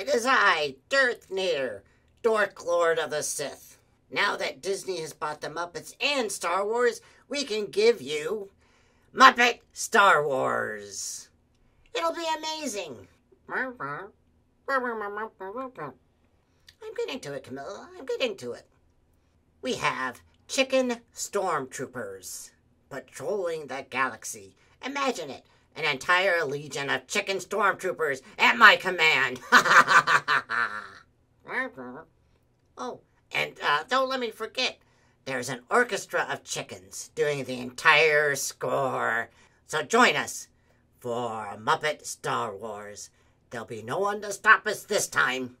It is I, Derth Nader, Dork Lord of the Sith. Now that Disney has bought the Muppets and Star Wars, we can give you Muppet Star Wars. It'll be amazing. I'm getting to it, Camilla. I'm getting to it. We have chicken stormtroopers patrolling the galaxy. Imagine it an entire legion of chicken stormtroopers at my command. oh, and uh, don't let me forget, there's an orchestra of chickens doing the entire score. So join us for Muppet Star Wars. There'll be no one to stop us this time.